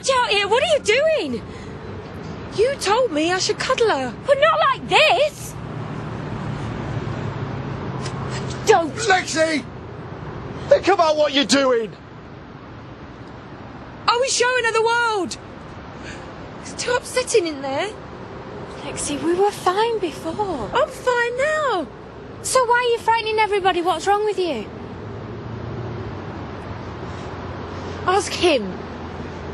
much out here. What are you doing? You told me I should cuddle her. But not like this. Don't. Lexi! Think about what you're doing! I was showing her the world. It's too upsetting in there. Lexi, we were fine before. I'm fine now. So why are you frightening everybody? What's wrong with you? Ask him.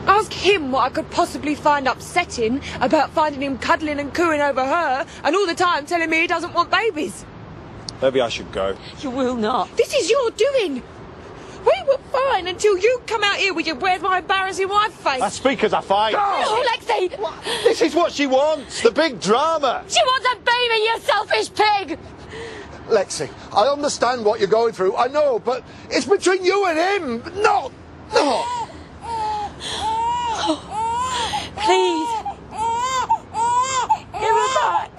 Ask him what I could possibly find upsetting about finding him cuddling and cooing over her and all the time telling me he doesn't want babies. Maybe I should go. You will not. This is your doing. We were fine until you come out here with your where's my embarrassing wife face. I speak as I fight. Oh, Lexi! This is what she wants, the big drama. She wants a baby, you selfish pig! Lexi, I understand what you're going through, I know, but it's between you and him, not, not. Please. Give her back.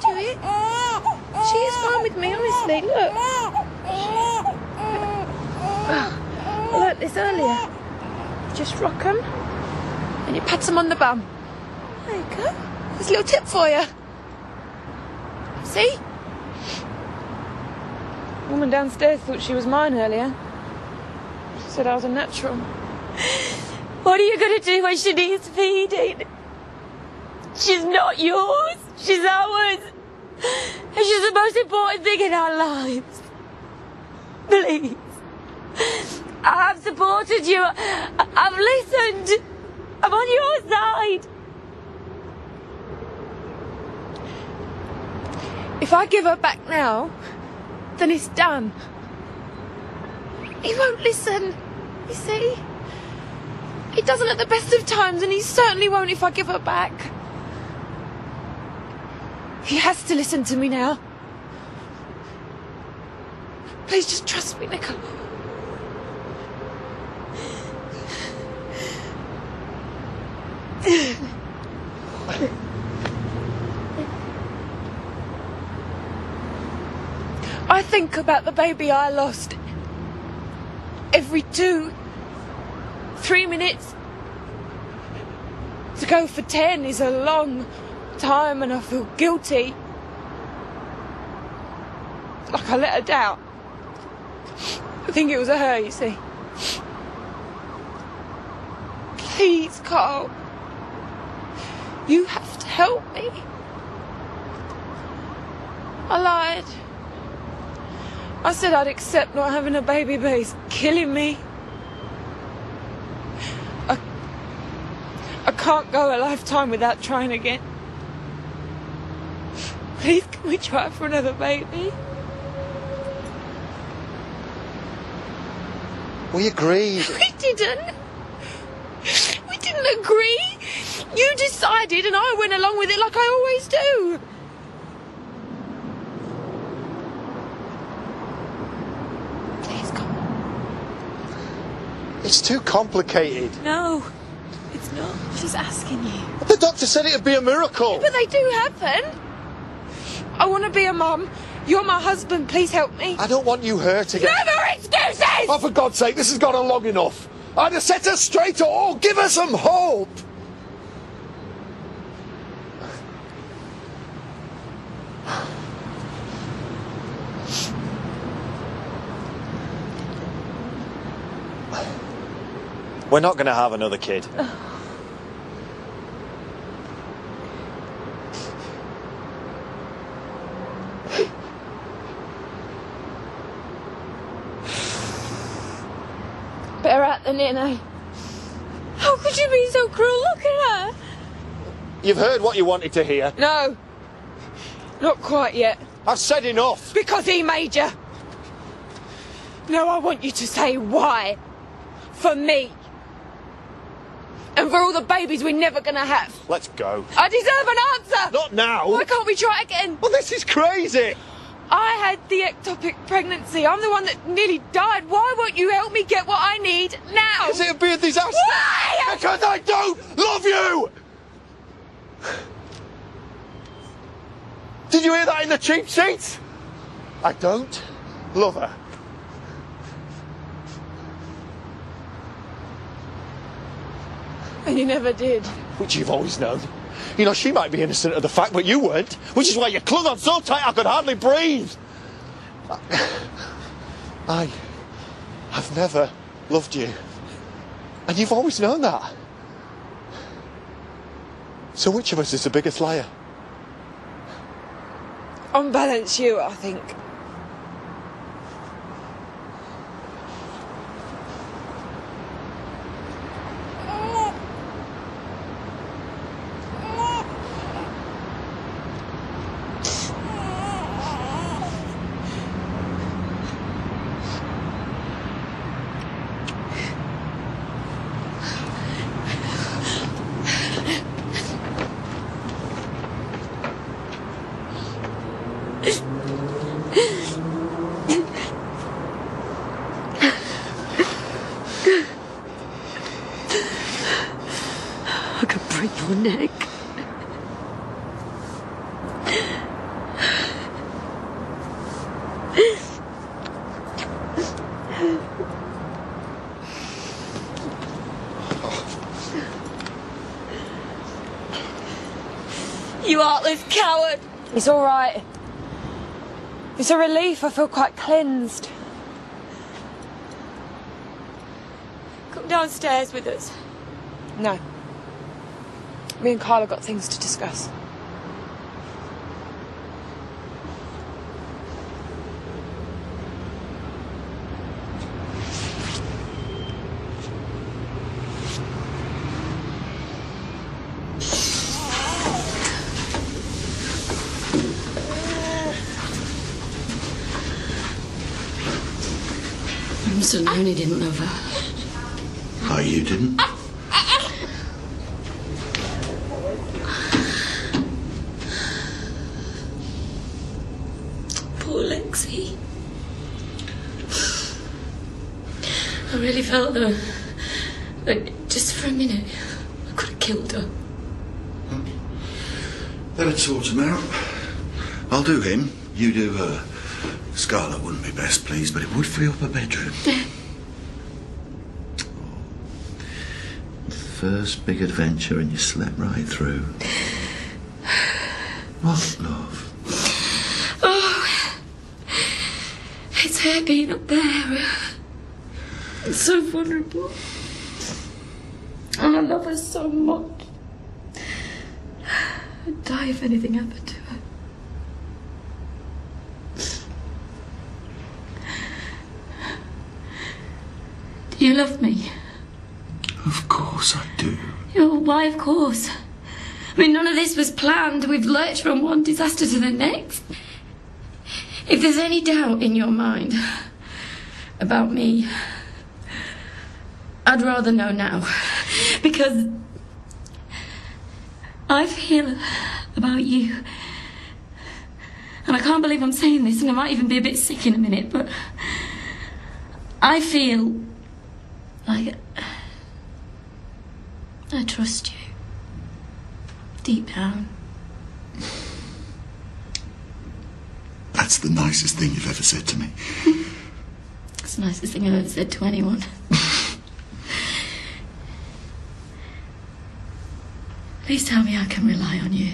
Do it. She is fine with me, honestly. Look. I learnt this earlier. Just rock 'em, and you pat 'em on the bum. There you go. There's a little tip for you. See? Woman downstairs thought she was mine earlier. She said I was a natural. What are you going to do when she needs feeding? She's not yours. She's ours. And she's the most important thing in our lives. Please. I've supported you. I've listened. I'm on your side. If I give her back now, then it's done. He won't listen. You see? He doesn't at the best of times, and he certainly won't if I give her back. He has to listen to me now. Please just trust me, Nicola. I think about the baby I lost every two, three minutes. To go for ten is a long time, and I feel guilty. Like I let her down. I think it was her, you see. Please, Carl. You have to help me. I lied. I said I'd accept not having a baby, but he's killing me. I, I can't go a lifetime without trying again. Please, can we try for another baby? We agreed. We didn't. We didn't agree. Decided, and I went along with it like I always do. Please come. It's too complicated. No, it's not. She's asking you. The doctor said it'd be a miracle. But they do happen. I want to be a mum. You're my husband. Please help me. I don't want you hurt again. No more excuses! Oh, for God's sake, this has gone on long enough. Either set her straight or give her some hope. We're not going to have another kid. Better out than in, eh? How could you be so cruel? Look at her. You've heard what you wanted to hear. No. Not quite yet. I've said enough. Because he made you. Now I want you to say why. For me. And for all the babies we're never gonna have. Let's go. I deserve an answer! Not now. Why can't we try again? Well, this is crazy. I had the ectopic pregnancy. I'm the one that nearly died. Why won't you help me get what I need now? Because it'd be a disaster. Why? Because I don't love you. Did you hear that in the cheap seats? I don't love her. And you never did. which you've always known. You know, she might be innocent of the fact, but you weren't, which is why you clung on so tight I could hardly breathe. I have never loved you. And you've always known that. So which of us is the biggest liar? On balance, you, I think. Heartless coward! It's all right. It's a relief. I feel quite cleansed. Come downstairs with us. No. Me and Carla got things to discuss. I'm so didn't love her. Oh, you didn't? Poor Lexi. I really felt her. Like, just for a minute, I could have killed her. Better sort him out. I'll do him, you do her. Scarlet wouldn't be best pleased, but it would free up her bedroom. First big adventure and you slept right through. What, love? Oh, it's her being up there. Uh, it's so vulnerable. And I love her so much. I'd die if anything happened to her. Do you love me? Of course I do. Oh, why, of course. I mean, none of this was planned. We've lurched from one disaster to the next. If there's any doubt in your mind about me, I'd rather know now. Because I feel about you. And I can't believe I'm saying this, and I might even be a bit sick in a minute, but I feel like I trust you. Deep down. That's the nicest thing you've ever said to me. It's the nicest thing I've ever said to anyone. Please tell me I can rely on you.